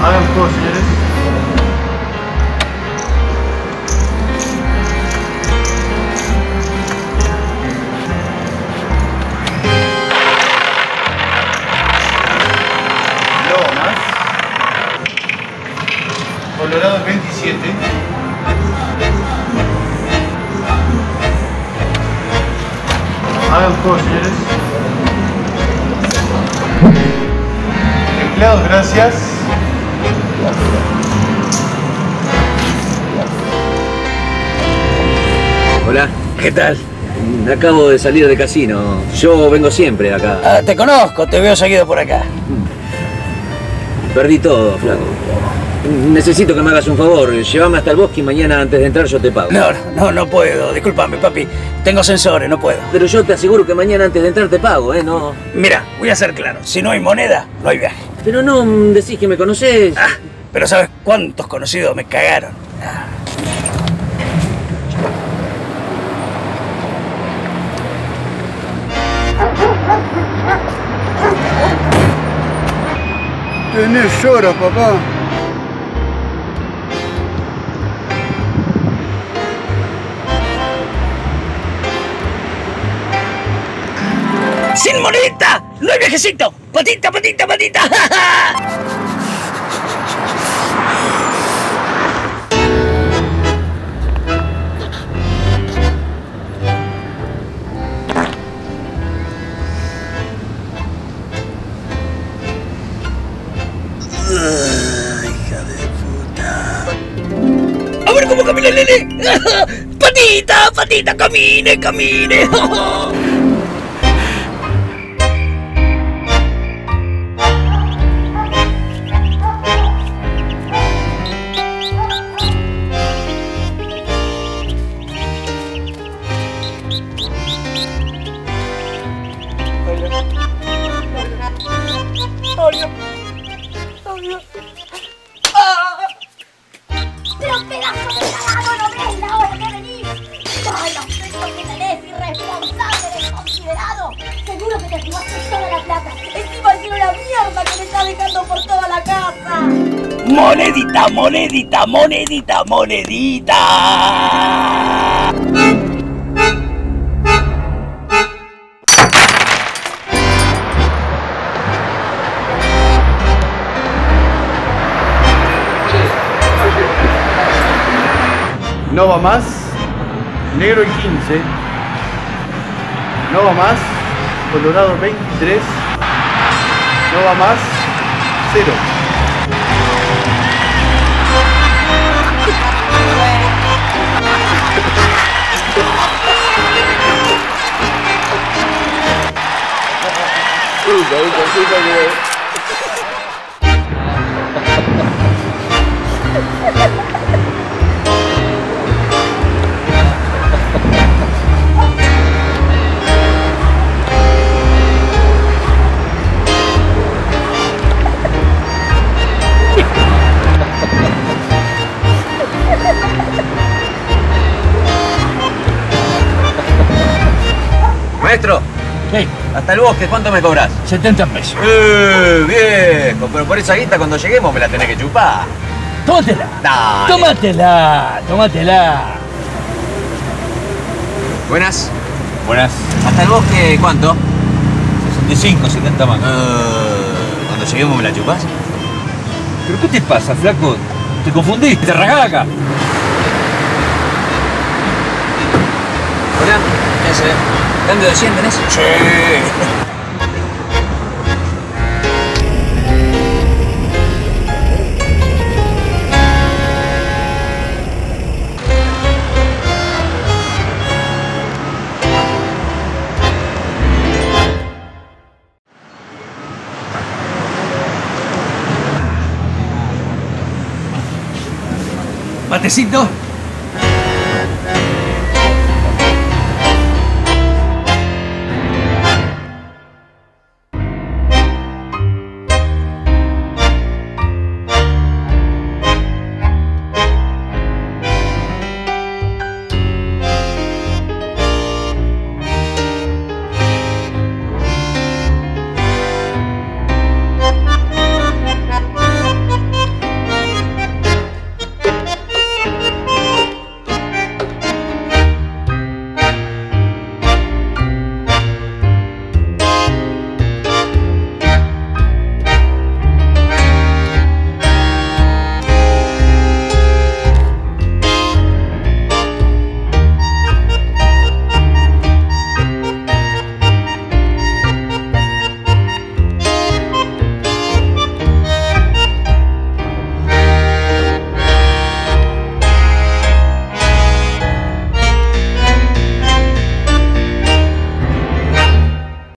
juego, señores. Luego más. Colorado 27. Hagan juego, señores. Empleados, gracias. Hola, ¿qué tal? Acabo de salir de casino. Yo vengo siempre acá. Ah, te conozco, te veo seguido por acá. Perdí todo, flaco. Necesito que me hagas un favor. Llévame hasta el bosque y mañana antes de entrar yo te pago. No, no, no puedo. Discúlpame, papi. Tengo sensores, no puedo. Pero yo te aseguro que mañana antes de entrar te pago, ¿eh? No. Mira, voy a ser claro. Si no hay moneda, no hay viaje. Pero no decís que me conocés. Ah, pero ¿sabes cuántos conocidos me cagaron? Ah. Tenés llora, papá. ¡Sin monedita! ¡No hay viajecito! ¡Patita, patita, patita! ¡A ver cómo camina nene! ¡Patita, patita, camine, camine! ¡Pero pedazo de cagado no ves la hora que venís! ¡Ay, los pesos que tenés, irresponsable, desconsiderado! Seguro que te jugaste toda la plata. Encima lleno la mierda que me está dejando por toda la casa. Monedita, monedita, monedita, monedita. No va más. Negro el 15. No va más. Colorado 23. No va más. Cero. Maestro, ¿Qué? hasta el bosque, ¿cuánto me cobras? 70 pesos. Eh, viejo, pero por esa guita cuando lleguemos me la tenés que chupar. Tómatela. Dale. Tómatela, tómatela. Buenas. Buenas. ¿Hasta el bosque cuánto? 65, 70 más. Eh, cuando lleguemos me la chupas. ¿Pero qué te pasa, flaco? Te confundiste, te rajás acá. Hola, ¿qué hace? ¿Cambio de 100 tenés? Sí. ¿Matecito?